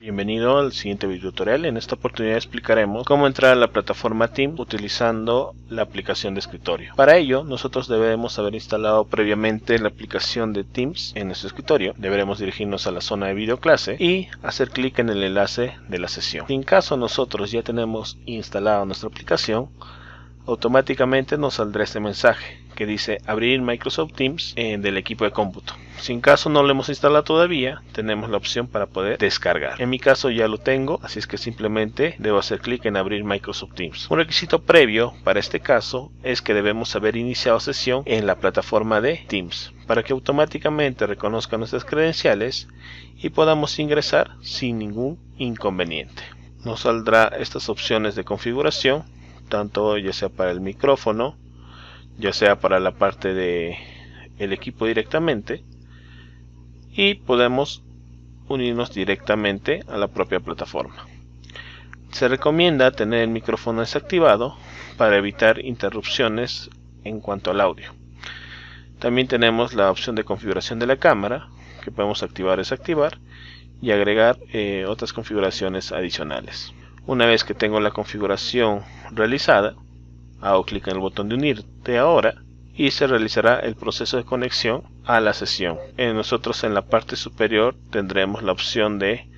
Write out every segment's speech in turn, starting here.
Bienvenido al siguiente video tutorial. En esta oportunidad explicaremos cómo entrar a la plataforma Teams utilizando la aplicación de escritorio. Para ello, nosotros debemos haber instalado previamente la aplicación de Teams en nuestro escritorio. Deberemos dirigirnos a la zona de video clase y hacer clic en el enlace de la sesión. Si en caso nosotros ya tenemos instalada nuestra aplicación, automáticamente nos saldrá este mensaje que dice abrir Microsoft Teams eh, del equipo de cómputo. Si en caso no lo hemos instalado todavía, tenemos la opción para poder descargar. En mi caso ya lo tengo, así es que simplemente debo hacer clic en abrir Microsoft Teams. Un requisito previo para este caso es que debemos haber iniciado sesión en la plataforma de Teams para que automáticamente reconozca nuestras credenciales y podamos ingresar sin ningún inconveniente. Nos saldrá estas opciones de configuración, tanto ya sea para el micrófono, ya sea para la parte de el equipo directamente y podemos unirnos directamente a la propia plataforma. Se recomienda tener el micrófono desactivado para evitar interrupciones en cuanto al audio. También tenemos la opción de configuración de la cámara que podemos activar o desactivar y agregar eh, otras configuraciones adicionales. Una vez que tengo la configuración realizada, Hago clic en el botón de unirte ahora y se realizará el proceso de conexión a la sesión. Nosotros en la parte superior tendremos la opción de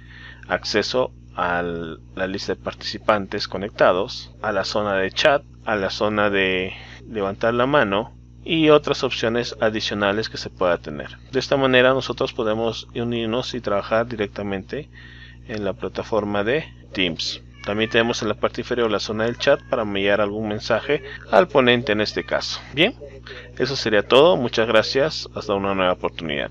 acceso a la lista de participantes conectados, a la zona de chat, a la zona de levantar la mano y otras opciones adicionales que se pueda tener. De esta manera nosotros podemos unirnos y trabajar directamente en la plataforma de Teams. También tenemos en la parte inferior la zona del chat para enviar algún mensaje al ponente en este caso. Bien, eso sería todo. Muchas gracias. Hasta una nueva oportunidad.